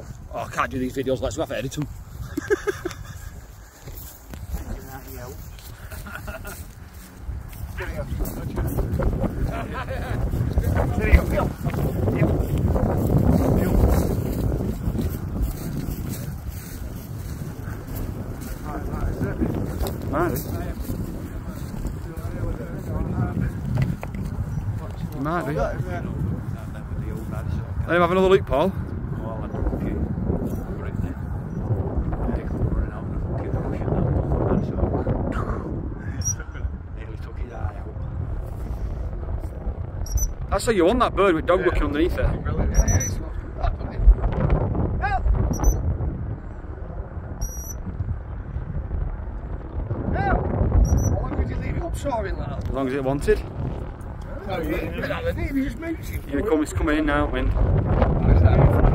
out. Oh, I can't do these videos, let's go have to edit them. Might be. Might be. Let him have another look, Paul. That's how you want that bird with dog looking underneath it. As long as it wanted. Oh, yeah, he just moves it. Here it's coming in now, wind.